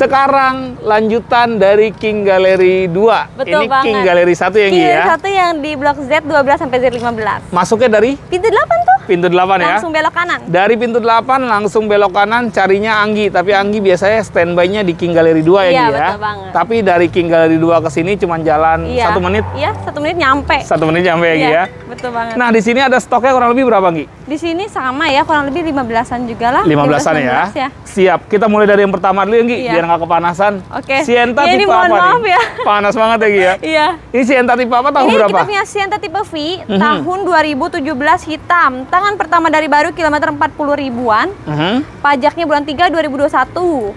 Sekarang lanjutan dari King Gallery 2. Betul Ini banget. King Gallery 1 ya, Gi King ya. satu yang di blok Z 12 sampai Z 15. Masuknya dari Pintu 8 tuh. Pintu 8 ya. Langsung belok kanan. Dari pintu 8 langsung belok kanan carinya Anggi, tapi Anggi biasanya standby-nya di King Gallery 2 ya, Iya, ya. betul banget. Tapi dari King Gallery 2 ke sini cuma jalan Iya. satu menit. Iya, satu menit nyampe. Satu menit ya, Gi Iya, ya. betul banget. Nah, di sini ada stoknya kurang lebih berapa, Gi? Di sini sama ya, kurang lebih 15-an juga lah. 15-an ya. 15 ya. Siap. Kita mulai dari yang pertama dulu ya, Gi, Iya. biar nggak kepanasan. Oke. Sienta Ya, ini tipe mohon apa maaf nih? ya. Panas banget ya, Gi ya. Iya. Ini Sienta tipe apa tahun Ini berapa? kita punya Sienta tipe V Mhm. tahun 2017 hitam. Tangan pertama dari baru kilometer 40 ribuan. Mhm. Pajaknya bulan 3 2021.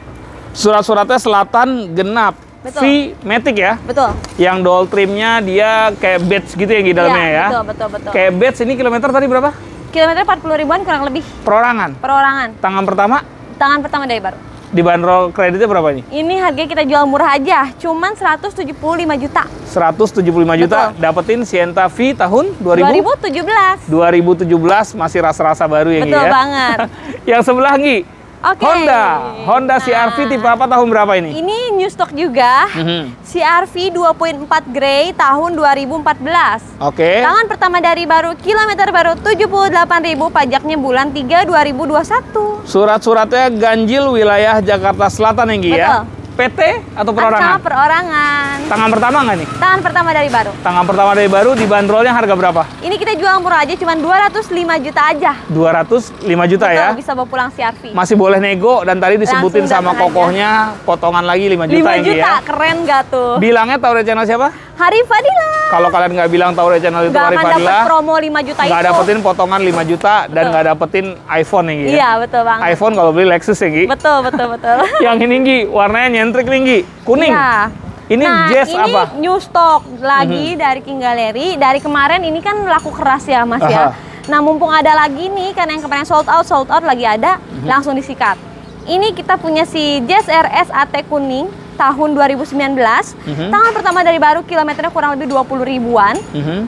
Surat-suratnya selatan genap. Betul. V Matic ya. Betul. Yang doll trimnya dia kayak badge gitu ya di dalamnya Iya, ya. Betul, betul, betul. Kayak badge ini kilometer tadi berapa? Kilometer 40 ribuan kurang lebih Perorangan. perorangan. Tangan pertama Tangan pertama dari baru. Dibanderol kreditnya berapa ini? Ini harganya kita jual murah aja, cuman 175 juta. 175 juta. Betul. Dapetin Sienta V tahun 2000 2017. 2017 masih rasa-rasa baru ya Gi Betul ya. banget. Yang sebelah Gi. Oke. Honda. Honda Nah, CR-V tipe apa tahun berapa ini? Ini new stock juga. Mhm. CR-V 2.4 Grey tahun 2014. Oke. Tangan pertama dari baru, kilometer baru 78.000, pajaknya bulan 3 2021. Surat-suratnya ganjil wilayah Jakarta Selatan ya Gi ya. Betul. PT atau perorangan? perorangan. Tangan pertama nggak nih? Tangan pertama dari baru. Tangan pertama dari baru dibanderolnya harga berapa? Ini kita jual murah aja, cuma 205 juta aja. 205 juta Betul, ya. bisa bawa pulang CR-V. Masih boleh nego dan tadi disebutin Langsung sama datang aja. kokohnya potongan lagi 5 juta 5 ya Gi juta, ya. keren gak tuh? Bilangnya tahu dari channel siapa? Hari Fadila. Kalau kalian nggak bilang tahu dari channel itu Arif Fadila, dapat promo 5 juta nggak dapetin potongan 5 juta dan nggak dapetin iPhone nih Gi ya. Iya, betul banget. iPhone kalau beli Lexus ya Gi. Betul, betul, betul. Yang ini Gi, warnanya nyentrik nih Gi. Kuning. Iya. Ini nah, Jazz ini apa? New stock lagi dari King Gallery. Dari kemarin ini kan laku keras ya, Mas Aha. ya. Nah, mumpung ada lagi nih, kan yang kemarin sold out, sold out lagi ada, Mhm. langsung disikat. Ini kita punya si Jazz RS AT kuning tahun 2019. Mhm. Tangan pertama dari baru, kilometernya kurang lebih 20 ribuan. Mhm.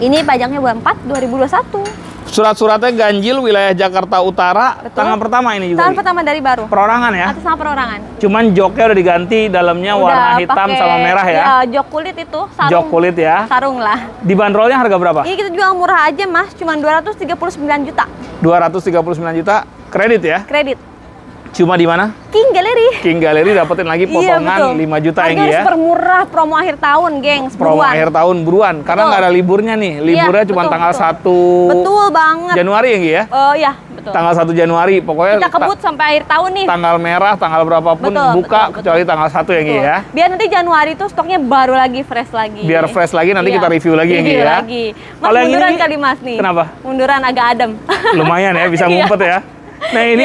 Ini pajaknya bulan 4 2021. Surat-suratnya ganjil wilayah Jakarta Utara. Betul. Tangan pertama ini juga. Tangan pertama dari baru. Perorangan ya. Atas nama perorangan. Cuman joknya udah diganti, dalamnya warna Udah hitam pakai, sama merah ya. jok kulit itu, sarung. Jok kulit ya. Sarung lah. Dibanderolnya harga berapa? Ini kita jual murah aja mas, cuma 239 juta 239 juta kredit ya. kredit. Cuma di mana? King Gallery. King Gallery dapetin lagi potongan 5 juta Harga ya. super murah promo akhir tahun, gengs. Promo buruan. akhir tahun buruan karena Betul. nggak ada liburnya nih. Liburnya Iya, cuma betul, tanggal betul. 1 Betul banget. Januari ya Gi ya. Oh ya, betul. Tanggal 1 Januari pokoknya Kita ta- kebut sampai akhir tahun nih. tanggal merah, tanggal berapapun Betul, buka betul, betul. kecuali tanggal 1 ya Gi Betul. ya. Biar nanti Januari tuh stoknya baru lagi, fresh lagi. Biar fresh lagi nanti Iya. kita review lagi ya Gi Review ya. lagi. Mas Kalau yang ini, munduran Gi, kali mas nih. kenapa? Munduran agak adem. Lumayan ya bisa Iya. ngumpet ya. Nah ini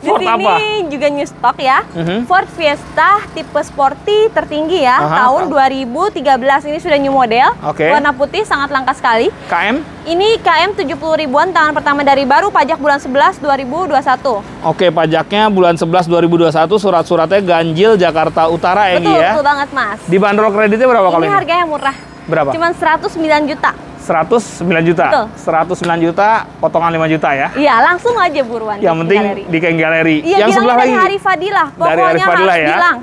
Iya. Di Ford sini apa? juga new stock ya. Mhm. Ford Fiesta tipe sporty tertinggi ya, Aha. tahun 2013 ini sudah new model. Oke. Warna putih sangat langka sekali. KM? Ini KM 70 ribuan tangan pertama dari baru pajak bulan 11 2021. Oke, pajaknya bulan 11 2021, surat-suratnya ganjil Jakarta Utara ya betul, ya. betul banget Mas. Dibanderol kreditnya berapa kali Ini ini? harganya murah. Berapa? Cuman 109 juta. 109 juta. Betul. 109 juta, potongan 5 juta ya. Iya, langsung aja buruan. Yang di penting galeri. di King Gallery. Iya, Yang sebelah bilangnya lagi. dari Hari Fadilah. Dari Pokoknya Hari Fadilah ya. bilang.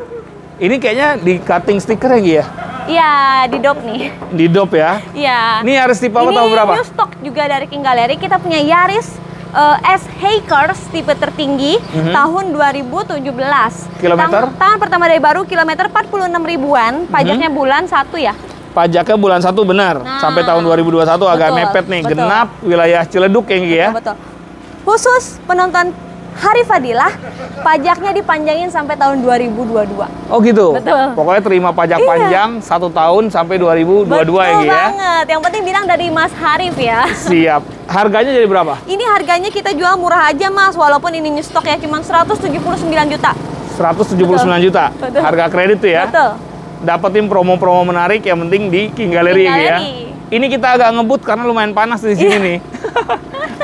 Ini kayaknya di cutting stiker ya Gi ya. Iya, di dop nih. Di dop ya. Iya. Ini harus tipe apa Ini tahun berapa? new stock juga dari King Gallery. Kita punya Yaris eh, S Hikers tipe tertinggi Mhm. tahun 2017. Kilometer? Tang- Tangan pertama dari baru kilometer 46 ribuan, pajaknya bulan 1 ya. Pajaknya bulan 1 benar. Nah, Sampai tahun 2021 agak betul, mepet nih. betul. Genap wilayah Ciledug ya Gi ya. Betul, betul. Khusus penonton Hari Fadilah, pajaknya dipanjangin sampai tahun 2022. Oh gitu. Betul. Pokoknya terima pajak Iya. panjang satu tahun sampai 2022 ya Betul ya. banget. Yang penting bilang dari Mas Harif ya. Siap. Harganya jadi berapa? Ini harganya kita jual murah aja Mas, walaupun ini new stock ya, cuma 179 juta. 179 juta. Betul. Harga kredit tuh ya. Betul. Dapetin promo-promo menarik yang penting di King Gallery, King Gi ya. Gallery. Ini kita agak ngebut karena lumayan panas di sini Iya. nih.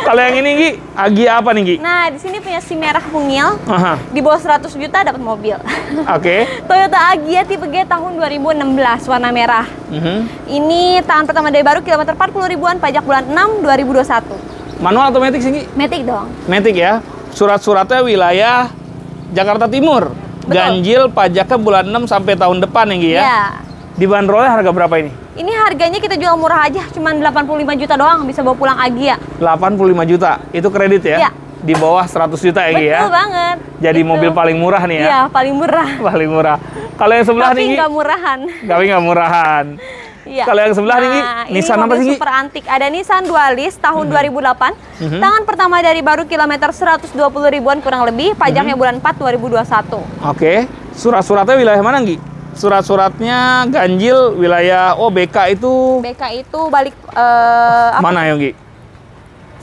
Kalau yang ini Gi, Agi apa nih Gi? Nah, di sini punya si merah mungil. Aha. Di bawah 100 juta dapat mobil. Oke. Toyota Agya tipe G tahun 2016 warna merah. Mhm. Ini tahun pertama dari baru kilometer 40 ribuan pajak bulan 6 2021. Manual atau matic sih Gi? Matic dong. Matic ya. Surat-suratnya wilayah Jakarta Timur. Betul. Ganjil pajaknya bulan 6 sampai tahun depan ya, Gi ya. Iya. Dibanderolnya harga berapa ini? Ini harganya kita jual murah aja, cuman 85 juta doang bisa bawa pulang Agia. 85 juta. Itu kredit ya? Iya. Di bawah 100 juta ya, Gi ya. Betul banget. Jadi Itu. mobil paling murah nih ya. Iya, paling murah. Paling murah. Kalau yang sebelah Tapi nih, Gi, nggak murahan. Tapi nggak murahan. Iya. Kalau yang sebelah nih, Nah, ini Nissan apa sih, super antik. Ada Nissan Dualis tahun Mhm. 2008. Tangan pertama dari baru kilometer 120 ribuan kurang lebih. Pajaknya bulan 4 2021. Oke. Surat-suratnya wilayah mana, Gi? Surat-suratnya ganjil wilayah oh BK itu BK itu balik eh, apa? mana ya, Gi?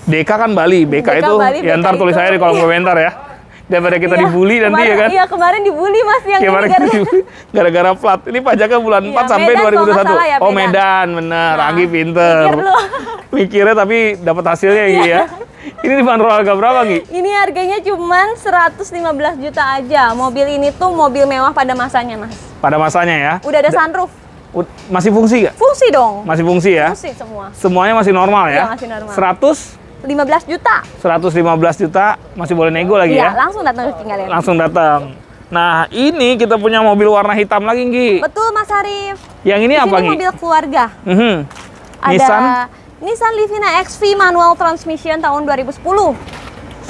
DK kan Bali, BK, BK itu Bali, ya BK ntar tulis itu- aja di kolom komentar ya. Daripada kita Iya, dibully nanti ya kemarin- kan. Iya, kemarin dibully Mas yang Kemarin ini gara-gara- plat. Ini pajaknya bulan Iya, 4 sampai Medan kalau nggak 2021. salah ya, oh, Medan. Bener. Nah, Anggi pinter. mikir lu. Mikirnya tapi dapat hasilnya Gi ya. Ini dibanderol harga berapa, Gi? Ini harganya cuman 115 juta aja. Mobil ini tuh mobil mewah pada masanya, Mas. Pada masanya ya. Udah ada sunroof. Ud- Masih fungsi nggak? Fungsi dong. Masih fungsi ya? Fungsi semua. Semuanya masih normal ya? Iya, masih normal. 100 15 juta. 115 juta masih boleh nego lagi Iya, ya? langsung datang ke Tinggalin. Langsung datang. Nah, ini kita punya mobil warna hitam lagi, Gi. Betul, Mas Arif. Yang ini Di apa, mobil keluarga. Mhm. Ada Nissan, Nissan Livina XV manual transmission tahun 2010.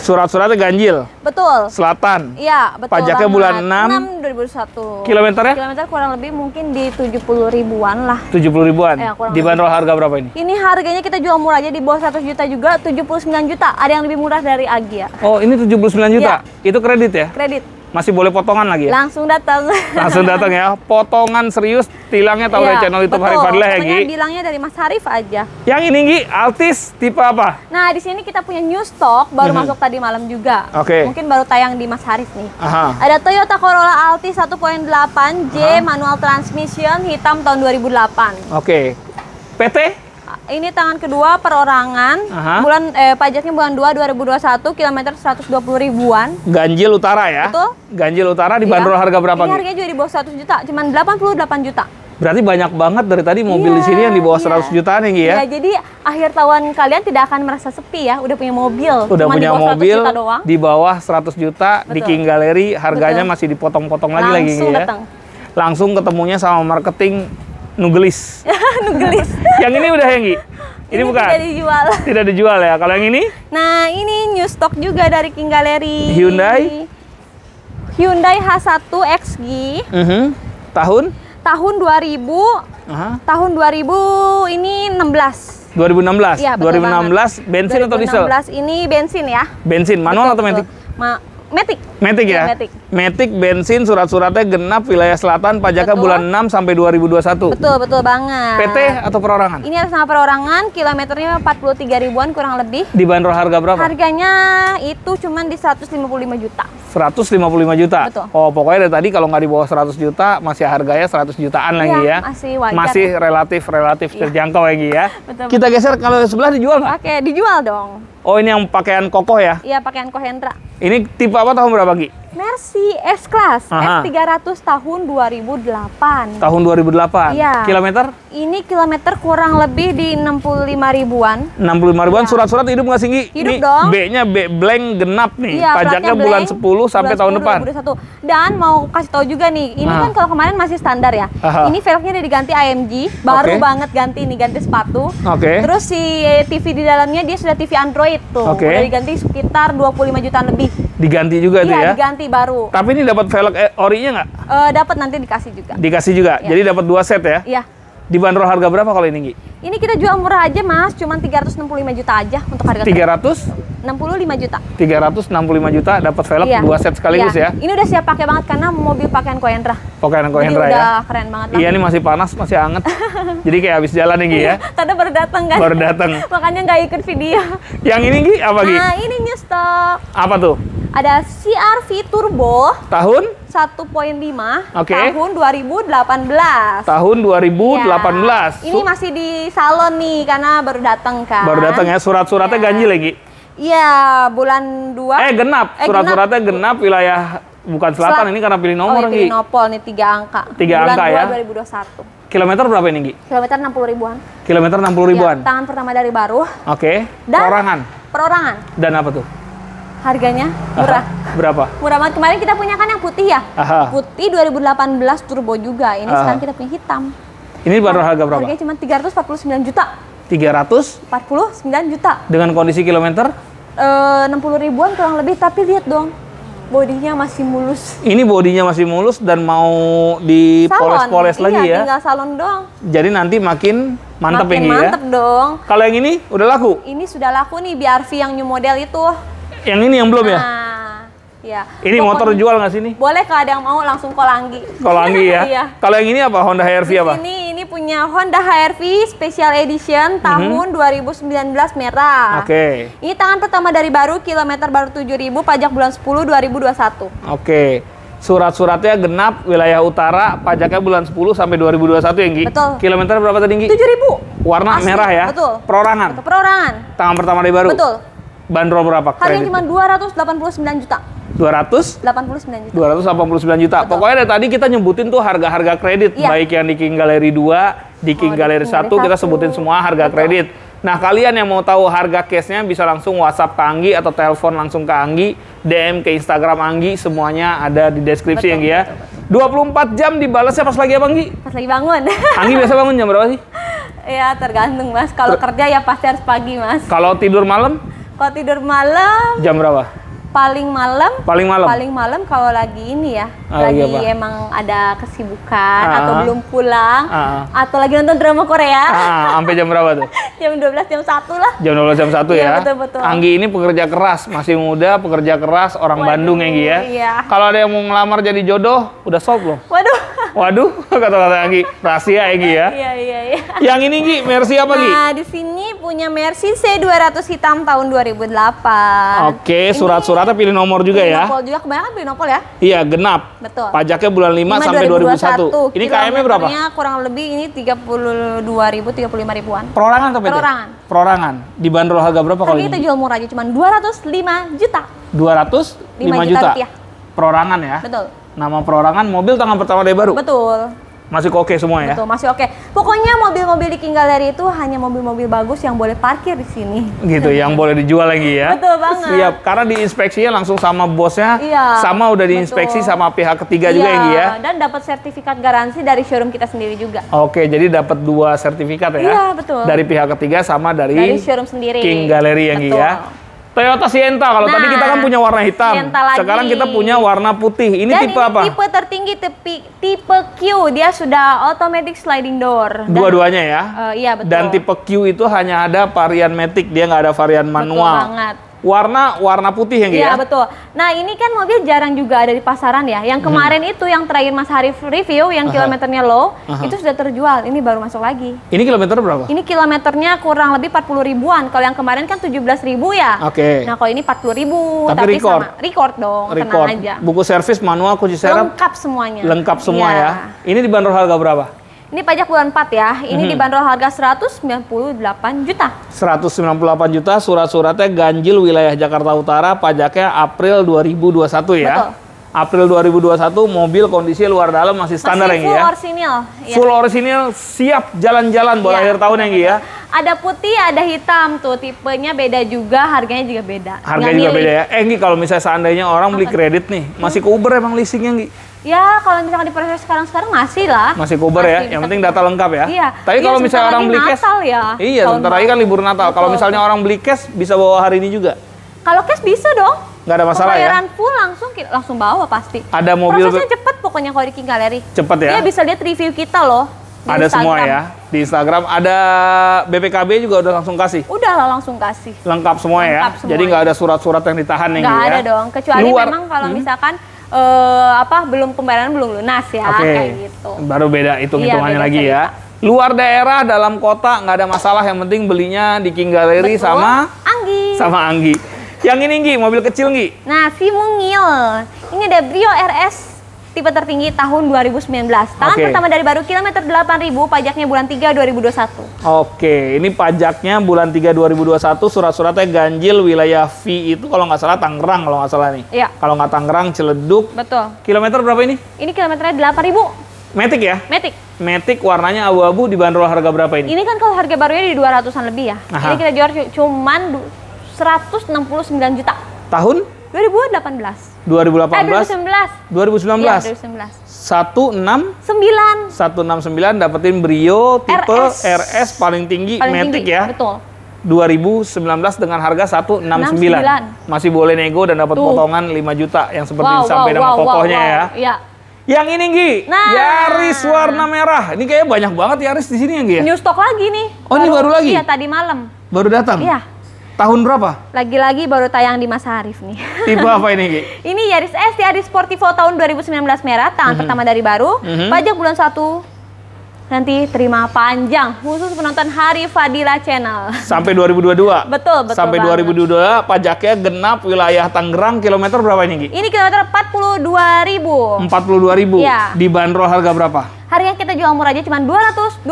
Surat-suratnya ganjil. Betul. Selatan. Iya, betul. Pajaknya banget. bulan 6. 6 2021. Kilometernya? Kilometer kurang lebih mungkin di 70 ribuan lah. 70 ribuan. Iya, kurang Dibanderol harga berapa ini? Ini harganya kita jual murah aja di bawah 100 juta juga, 79 juta. Ada yang lebih murah dari Agia. Oh, ini 79 juta. Itu kredit ya? Kredit. Masih boleh potongan lagi ya? Langsung datang. Langsung datang ya. Potongan serius tilangnya tahu dari Iya, channel YouTube betul. Harif Fadlah ya, Gi. bilangnya dari Mas Harif aja. Yang ini, Gi, Altis tipe apa? Nah, di sini kita punya new stock baru Mhm. masuk tadi malam juga. Oke. Mungkin baru tayang di Mas Harif nih. Aha. Ada Toyota Corolla Altis 1.8 J Aha. manual transmission hitam tahun 2008. Oke. PT? Ini tangan kedua perorangan. Aha. Bulan eh, pajaknya bulan 2 2021 kilometer 120 ribuan. Ganjil Utara ya? Betul. Ganjil Utara dibanderol Iya. harga berapa, Ini harganya juga di bawah 100 juta, cuman 88 juta. Berarti banyak banget dari tadi mobil di Iya, sini yang di bawah iya. 100 jutaan ya, Gi ya? Iya, jadi akhir tahun kalian tidak akan merasa sepi ya, udah punya mobil. Udah Cuman punya di bawah 100 mobil juta doang. di bawah 100 juta di Betul. King Gallery harganya Betul. masih dipotong-potong lagi lagi ya. datang. Langsung ketemunya sama marketing Nugelis. Nugelis. yang ini udah yang Gi? Ini, bukan. tidak dijual. Tidak dijual ya. Kalau yang ini Nah, ini new stock juga dari King Gallery. Hyundai? Hyundai H1 XG Mhm. tahun tahun 2000 Aha. tahun 2000 ini 16. 2016. Iya, betul 2016 bensin atau diesel? 2016 ini bensin ya. Bensin, manual Betul, atau betul. Ma Matic. Matic ya? Iya, Matic. Matic bensin surat-suratnya genap wilayah selatan pajaknya Betul. bulan 6 sampai 2021. Betul, betul banget. PT atau perorangan? Ini atas nama perorangan, kilometernya 43 ribuan kurang lebih. Dibanderol harga berapa? Harganya itu cuman di 155 juta. 155 juta. Betul. Oh, pokoknya dari tadi kalau nggak di bawah 100 juta masih harganya 100 jutaan lagi Iya, ya. masih wajar. Masih relatif relatif terjangkau lagi ya. Betul. Kita geser kalau sebelah dijual nggak? Oke, dijual dong. Oh, ini yang pakaian kokoh ya. Iya, pakaian Kohendra. Ini tipe apa tahun berapa, Gi? Mercy S-Class Aha. S300 tahun 2008. Tahun 2008. Iya. Kilometer Ini kilometer kurang lebih di 65 ribuan. 65 ribuan. Iya. Surat-surat hidup nggak sih, Gi? Hidup Ini dong. B-nya B blank genap nih. Iya, Pajaknya bulan blank, 10 sampai bulan tahun 10 depan. 2021. Dan mau kasih tahu juga nih, ini Ah. kan kalau kemarin masih standar ya. Aha. Ini velgnya udah diganti AMG, baru Oke. banget ganti nih, ganti sepatu. Oke. Terus si TV di dalamnya dia sudah TV Android tuh. Oke. Udah diganti sekitar 25 jutaan lebih. Diganti juga tuh Iya, ya. diganti baru. Tapi ini dapat velg eh, orinya nggak? Eh dapat nanti dikasih juga. Dikasih juga. Iya. Jadi dapat dua set ya. Iya. Dibanderol harga berapa kalau ini, Gi? Ini kita jual murah aja, Mas, cuman 365 juta aja untuk harga 300 65 juta. 365 juta dapat velg Iya. dua set sekaligus Iya. ya. Ini udah siap pakai banget karena mobil pakaian Koendra. Pakaian Jadi Kohendra udah ya. keren banget lah. Iya, ini masih panas, masih anget. Jadi kayak habis jalan nih, Gi ya. Tadi baru datang kan. Baru datang. Makanya nggak ikut video. Yang ini, Gi, apa, Gi? Nah, ini new stock. Apa tuh? Ada CRV Turbo Tahun? 1.5 Oke. tahun 2018. Tahun 2018. Ya, Ini masih di salon nih karena baru datang kan. Baru datang ya, surat-suratnya Iya. ganjil lagi. Iya, bulan 2. Eh, genap. Eh, Surat-suratnya genap wilayah bukan selatan Selat- ini karena pilih oh, nomor, ini Gi. Nopol nih tiga angka. Tiga bulan angka 2 ya. 2021. Kilometer berapa ini, Gi? Kilometer 60 ribuan. Kilometer 60 ribuan. Ya, tangan pertama dari baru. Oke. Dan- Perorangan. Perorangan. Dan apa tuh? Harganya murah. Aha. Berapa? Murah banget. Kemarin kita punya kan yang putih ya? Aha. Putih 2018 turbo juga. Ini Aha. sekarang kita punya hitam. Ini dibanderol harga berapa? Harganya cuma 349 juta. 300 49 juta. dengan kondisi kilometer. Eh 60 ribuan kurang lebih, tapi lihat dong. Bodinya masih mulus. Ini bodinya masih mulus dan mau dipoles-poles lagi iya, ya. tinggal salon doang. Jadi nanti makin mantep Makin ini ya. mantep dong. Kalau yang ini udah laku. Ini sudah laku nih BRV yang new model itu. Yang ini yang belum ya? Nah, ya. Ini Pokoknya- motor jual nggak sih ini? Boleh kalau ada yang mau langsung kolanggi. Kalau Anggi ya. iya. Kalau yang ini apa? Honda HRV apa? Ini ini punya Honda HRV Special Edition tahun 2019 merah. Mhm. Oke. Ini tangan pertama dari baru, kilometer baru 7000, pajak bulan 10 2021. Oke. Surat-suratnya genap wilayah utara, pajaknya bulan 10 sampai 2021 ya, Nggi? Betul. Kilometer berapa tadi, Nggi? 7000. Warna Asli, merah ya? Betul. Perorangan. Betul, perorangan. Tangan pertama dari baru. Betul. Bandrol berapa? Harganya cuma 289 juta. 200 89 juta. 289 juta. Betul. Pokoknya dari tadi kita nyebutin tuh harga-harga kredit, Iya. baik yang di King Gallery 2, di King Oh, Gallery King 1 Gallery kita 1. sebutin semua harga Betul. kredit. Nah, kalian yang mau tahu harga case-nya bisa langsung WhatsApp ke Anggi atau telepon langsung ke Anggi, DM ke Instagram Anggi, semuanya ada di deskripsi Betul, Anggi ya. 24 jam dibalasnya pas lagi apa Anggi? Pas lagi bangun. Anggi biasa bangun jam berapa sih? ya tergantung mas. Kalau kerja ya pasti harus pagi mas. Kalau tidur malam Kalau tidur malam jam berapa? paling malam Paling malam. paling malam kalau lagi ini ya Ah, lagi lagi apa? emang ada kesibukan Ah. atau belum pulang Ah. atau lagi nonton drama Korea Ah, sampai jam berapa tuh? jam 12 jam 1 lah Jam 12 jam 1 Iya, ya. betul, betul. Anggi ini pekerja keras, masih muda, pekerja keras, orang Waduh, Bandung Anggi ya. iya. Kalau ada yang mau ngelamar jadi jodoh, udah sold loh. waduh Waduh, kata-kata Anggi, rahasia Anggi ya. iya iya iya Yang ini Gi, Mercy apa Gi? nah di sini punya Mercy C200 hitam tahun 2008 Oke, surat-suratnya pilih nomor juga ya. Binopol juga kebanyakan Binopol ya Iya, genap. Betul. Pajaknya bulan 5 sampai 2021. Ini KM-nya berapa? Kurang lebih ini 32 ribu, 35 ribuan. Perorangan atau PT? Perorangan. Perorangan. Dibanderol harga berapa kalau Harga kita ini? jual murah aja cuma 205 juta. 205 5 juta. juta rupiah. Perorangan ya. Betul. Nama perorangan mobil tangan pertama dari baru. Betul. Masih oke semua ya. Betul, masih oke. Pokoknya mobil-mobil di King Gallery itu hanya mobil-mobil bagus yang boleh parkir di sini. gitu yang boleh dijual lagi ya. Betul banget. Siap, karena diinspeksinya langsung sama bosnya, Iya, sama udah diinspeksi betul. sama pihak ketiga juga ya, ya. Dan dapat sertifikat garansi dari showroom kita sendiri juga. Oke, jadi dapat dua sertifikat ya. Iya, betul. Dari pihak ketiga sama dari, Dari showroom sendiri. King Gallery yang Gi, Betul. ya. Toyota Sienta, kalau tadi Nah, kita kan punya warna hitam. Lagi. Sekarang kita punya warna putih. Ini Dan tipe ini apa? tipe tertinggi tipe, tipe Q. Dia sudah automatic sliding door. Dua-duanya ya. Eh, iya, betul. Dan tipe Q itu hanya ada varian matic, dia nggak ada varian manual. banget. Warna warna putih yang Iya ya. betul. Nah ini kan mobil jarang juga ada di pasaran ya. Yang kemarin itu yang terakhir Mas Harif review yang Hmm. Aha. kilometernya low Aha. itu sudah terjual. Ini baru masuk lagi. Ini kilometer berapa? Ini kilometernya kurang lebih 40 ribuan. Kalau yang kemarin kan 17 ribu ya. Oke. Nah kalau ini 40 ribu. Tapi record. sama record dong. Record. Tenang aja. Buku servis manual kunci serep Lengkap semuanya. lengkap semua Iya. ya. Ini dibanderol harga berapa? Ini pajak bulan 4 ya. Ini Mhm. dibanderol harga 198 juta. 198 juta surat-suratnya ganjil wilayah Jakarta Utara pajaknya April 2021 ya. Betul. April 2021 mobil kondisi luar dalam masih standar Masih yang full ya. orsinil. Iya. Full orisinil siap jalan-jalan buat Iya, akhir tahun yang ya. Ada putih, ada hitam tuh. Tipenya beda juga, harganya juga beda. Harganya juga milih. beda ya. Eh kalau misalnya seandainya orang beli kredit nih, masih ke Uber emang leasingnya Nggi? Ya, kalau misalkan di proses sekarang-sekarang masih lah. Masih ke Uber ya. Yang penting data lengkap ya. Iya. Tapi Iya, kalau misalnya orang beli cash, Natal ya. iya, sebentar lagi kan libur Natal. Kalau misalnya orang beli cash bisa bawa hari ini juga. Kalau cash bisa dong. Nggak ada masalah ya. Pembayaran full langsung langsung bawa pasti. Ada mobil Prosesnya cepet pokoknya kalau di King Gallery. cepet ya. Dia bisa lihat review kita loh. di Ada semua Instagram. ya di Instagram. Ada BPKB juga udah langsung kasih. Udah lah langsung kasih. Lengkap semua ya. Lengkap semua Jadi nggak ada surat-surat yang ditahan yang gitu ya. ada dong. Kecuali Luar- memang kalau Hmm. misalkan eh, apa belum pembayaran belum lunas ya Oke. kayak gitu. Baru beda hitung-hitungannya Iya, lagi ya. Luar daerah, dalam kota nggak ada masalah. Yang penting belinya di King Gallery Betul. sama Anggi. sama Anggi. Yang ini Nggi, mobil kecil Nggi. Nah, si Mungil. Ini ada Brio RS tipe tertinggi tahun 2019. Tahun Oke. pertama dari baru kilometer 8000, pajaknya bulan 3 2021. Oke, ini pajaknya bulan 3 2021, surat-suratnya ganjil wilayah V itu kalau nggak salah Tangerang kalau nggak salah nih. Iya. Kalau nggak Tangerang, Ciledug. Betul. Kilometer berapa ini? Ini kilometernya 8000. Matic ya? Matic. Matic warnanya abu-abu dibanderol harga berapa ini? Ini kan kalau harga barunya di 200-an lebih ya. Aha. Ini kita jual cu- cuman du- 169 juta. Tahun 2018. 2018. Eh 2019. 2019. Iya, 2019. 16 9 169 dapetin Brio tipe RS. RS, paling tinggi paling Matic tinggi. ya. Betul. 2019 dengan harga 169. 69. Masih boleh nego dan dapat potongan 5 juta yang seperti Wow, sampai wow, nama wow, kokohnya wow, ya. wow. Iya. Yang ini Gi, Nah. Yaris warna merah. Ini kayaknya banyak banget Yaris di sini ya Gi ya? New stock lagi nih. Oh, ini baru lagi? Iya, tadi malam. Baru datang? Iya. Tahun berapa? Lagi-lagi baru tayang di Mas Arif nih. Tipe apa ini Gi? Ini Yaris S Yaris Sportivo tahun 2019 merah, tangan pertama dari baru. Mhm. Pajak bulan 1 nanti terima panjang khusus penonton Hari Fadila Channel. Sampai 2022? Betul, betul Sampai banget. 2022 pajaknya genap wilayah Tangerang kilometer berapa ini Gi? Ini kilometer 42.000. 42 ribu. Iya. Dibanderol harga berapa? Harga kita jual murah aja cuma 228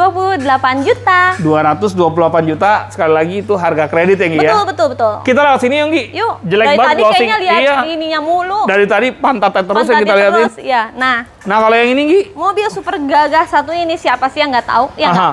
juta. 228 juta. Sekali lagi itu harga kredit ya Gi ya? Betul, betul, betul. Kita lewat sini Yong Gi. Yuk, Jelek dari banget tadi closing. kayaknya lihat Iya. ininya mulu. Dari tadi pantatnya terus yang Pantatnya kita lihatin. terus, Iya. Nah, Nah kalau yang ini Gi, mobil super gagah satu ini siapa sih yang nggak tahu? Ya, Aha.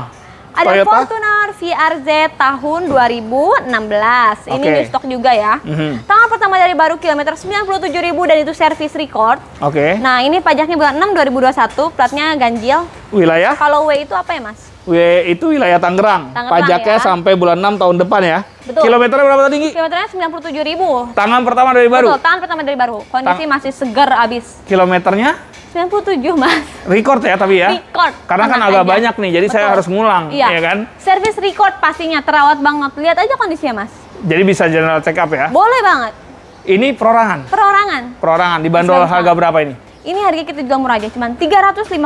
Ada Toyota? Fortuner VRZ tahun 2016. Ini Oke. new stock juga ya. Mhm. Tangan pertama dari baru kilometer 97.000 dan itu service record. oke. Nah, ini pajaknya bulan 6 2021, platnya ganjil. Wilayah Kalau W itu apa ya, Mas? W itu wilayah Tangerang. Tangerang, Pajaknya ya. sampai bulan 6 tahun depan ya. Betul. Kilometernya berapa tadi Gi? Kilometernya 97.000. Tangan pertama dari baru. Betul, tangan pertama dari baru. Kondisi Tang- masih segar abis. Kilometernya 97, Mas. record ya tapi ya. Record. Karena kan agak aja. banyak nih, jadi saya Betul. harus ngulang, Iya. ya kan? Service record pastinya terawat banget. Lihat aja kondisinya, Mas. Jadi bisa general check up ya. Boleh banget. Ini perorangan. Perorangan. Perorangan dibanderol Bisa, bisa. harga berapa ini? Ini harga kita jual murah aja, cuma 355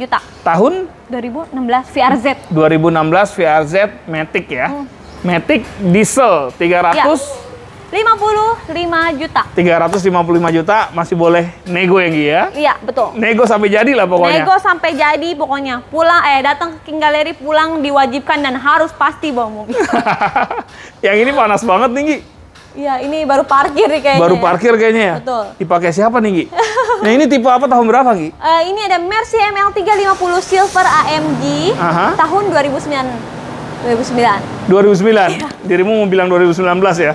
juta. Tahun 2016 VRZ. 2016 VRZ Matic ya. Hmm. Matic diesel 300 55 juta. 355 juta masih boleh nego ya Gi ya. Iya, betul. Nego sampai jadi lah pokoknya. Nego sampai jadi pokoknya. Pulang eh datang ke King Gallery pulang diwajibkan dan harus pasti bawa mobil. Yang ini panas banget nih Gi. Iya, ini baru parkir nih kayaknya. Baru parkir kayaknya ya. Betul. Dipakai siapa nih Gi? nah ini tipe apa tahun berapa Gi? Eh, ini ada Mercy ML350 Silver AMG Aha. tahun 2009. 2009. 2009. Dirimu mau bilang 2019 ya?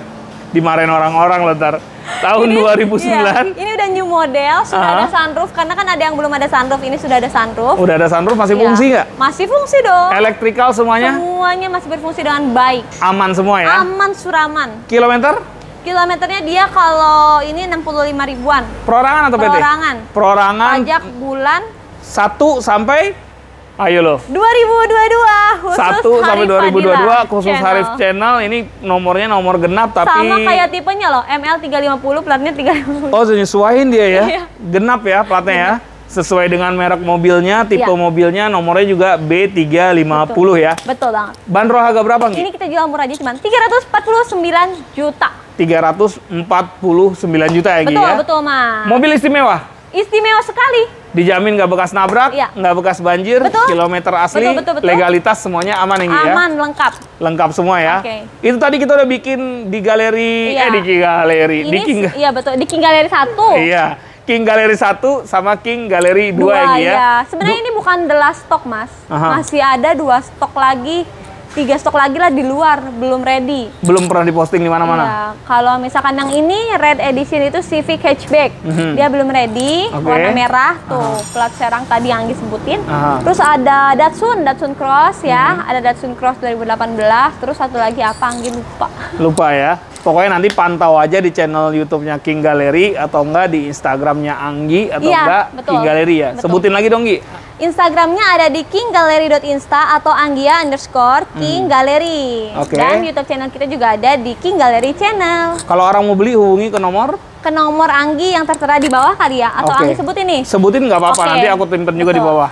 Dimarahin orang-orang loh ntar. Tahun Ini- 2009. iya, ini udah new model, sudah Aha. ada sunroof karena kan ada yang belum ada sunroof, ini sudah ada sunroof. Udah ada sunroof masih Iya. fungsi nggak? Masih fungsi dong. Electrical semuanya Semuanya masih berfungsi dengan baik. aman semua ya? Aman suraman. Kilometer? Kilometernya dia kalau ini 65 ribuan. Perorangan atau PT? Perorangan. Perorangan Pajak bulan 1 sampai Ayo loh. 2022 khusus 1 sampai Harif 2022 Fadila khusus channel. Harif Channel ini nomornya nomor genap tapi Sama kayak tipenya loh, ML350 platnya 350. Oh, nyesuaiin dia ya. Iya. Genap ya platnya ya. Sesuai dengan merek mobilnya, tipe Iya. mobilnya, nomornya juga B350 ya. Betul banget. Bandrol harga berapa nih? Ini kita jual murah aja cuma 349 juta. 349 juta ya, betul, ya. betul, Mas. Mobil istimewa. Istimewa sekali. Dijamin nggak bekas nabrak, Iya. nggak bekas banjir, Betul. kilometer asli, Betul, betul, betul. legalitas semuanya aman ya, Gi ya. Aman, lengkap. Lengkap semua ya. Oke. Itu tadi kita udah bikin di galeri, Iya. eh di galeri, Ini di King, iya betul, di King Gallery 1. iya, King Galeri 1 sama King Galeri 2 Dua ya, Gi ya. ya. Sebenarnya ini bukan the last stock, Mas. Aha. Masih ada dua stok lagi, tiga stok lagi lah di luar, belum ready. Belum pernah diposting di mana-mana. Iya, kalau misalkan yang ini red edition itu Civic hatchback, Mhm. dia belum ready, Oke. warna merah tuh plat serang tadi yang disebutin. Aha. Terus ada Datsun, Datsun Cross ya, Mhm. ada Datsun Cross 2018. Terus satu lagi apa? Anggi lupa. Lupa ya. Pokoknya nanti pantau aja di channel YouTube-nya King Galeri atau enggak di Instagram-nya Anggi atau Iya, enggak betul. King Galeri ya. Betul. Sebutin lagi dong, Gi. Instagramnya ada di kinggallery.insta atau anggia underscore King Gallery. Hmm. Oke. Dan YouTube channel kita juga ada di King Gallery Channel. Kalau orang mau beli hubungi ke nomor Ke nomor Anggi yang tertera di bawah kali ya, atau Oke. Anggi sebutin nih. sebutin nggak apa-apa Oke. nanti aku timpen juga di Betul. bawah.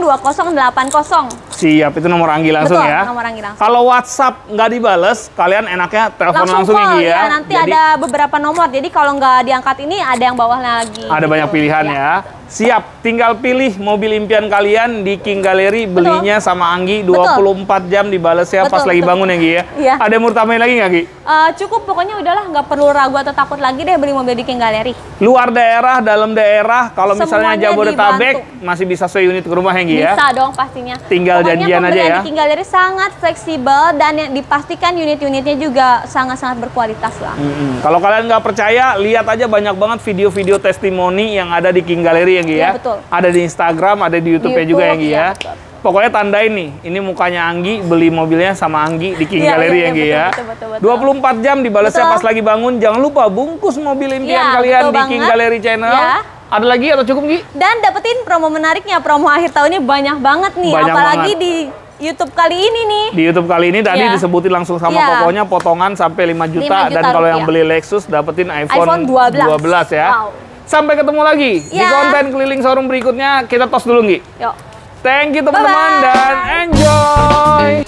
081 Siap, itu nomor Anggi langsung Betul, ya. nomor Anggi langsung. Kalau WhatsApp nggak dibales, kalian enaknya telepon langsung, ya, call Gi ya. nanti Jadi ada beberapa nomor. Jadi kalau nggak diangkat ini ada yang bawahnya lagi. ada gitu. banyak pilihan ya. Siap, tinggal pilih mobil impian kalian di King Gallery, belinya sama Anggi 24 jam dibalasnya pas Betul, lagi betul. bangun ya Gi ya. Iya. Ada yang mau tambahin lagi nggak Gi? Eh, cukup pokoknya udahlah nggak perlu ragu atau takut lagi deh beli mobil di King Gallery. Luar daerah, dalam daerah, kalau misalnya Jabodetabek dibantu. masih bisa seunit ke rumah ya Gi ya. Bisa dong pastinya. Tinggal Pokoknya janjian aja ya. di King Gallery sangat fleksibel dan yang dipastikan unit-unitnya juga sangat-sangat berkualitas lah. Mm-mm. Kalau kalian nggak percaya, lihat aja banyak banget video-video testimoni yang ada di King Gallery ya Gi ya. Iya, betul. Ada di Instagram, ada di YouTube-nya Di juga ya YouTube, Gi iya, ya. betul. Pokoknya tandain nih, ini mukanya Anggi, beli mobilnya sama Anggi di King Iya, Gallery iya, ya Gi iya, ya. betul, betul, betul, betul. 24 jam dibalasnya Betul. pas lagi bangun. Jangan lupa bungkus mobil impian Iya, kalian di King. Gallery Channel. Iya. Ada lagi atau cukup Gi? Dan dapetin promo menariknya, promo akhir tahun ini banyak banget nih, Banyak apalagi banget. di YouTube kali ini nih. Di YouTube kali ini tadi Iya. disebutin langsung sama Iya. kokonya potongan sampai 5 juta, 5 dan juta kalau yang beli Lexus dapetin iPhone, iPhone 12. 12 ya. Wow. Sampai ketemu lagi di Iya. konten keliling showroom berikutnya. Kita tos dulu Gi. Yuk. Thank you teman-teman dan enjoy.